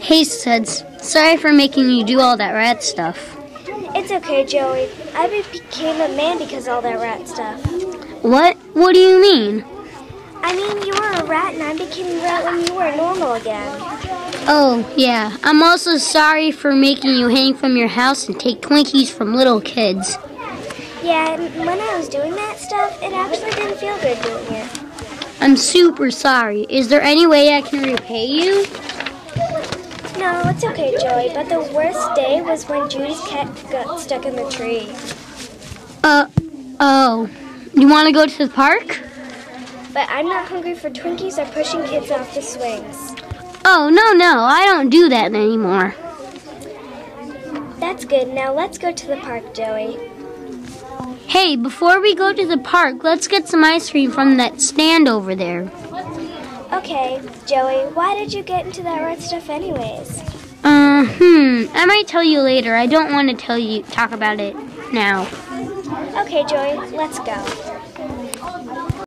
Hey, Suds. Sorry for making you do all that rat stuff. It's okay, Joey. I became a man because of all that rat stuff. What? What do you mean? I mean, you were a rat and I became a rat when you were normal again. Oh, yeah. I'm also sorry for making you hang from your house and take Twinkies from little kids. Yeah, when I was doing that stuff, it actually didn't feel good doing it. I'm super sorry. Is there any way I can repay you? No, it's okay, Joey, but the worst day was when Judy's cat got stuck in the tree. Uh, oh. You want to go to the park? But I'm not hungry for Twinkies or pushing kids off the swings. Oh, no, no. I don't do that anymore. That's good. Now let's go to the park, Joey. Hey, before we go to the park, let's get some ice cream from that stand over there. Okay, Joey, why did you get into that red stuff anyways? Uh, hmm. I might tell you later. I don't want to tell you, talk about it now. Okay, Joey, let's go.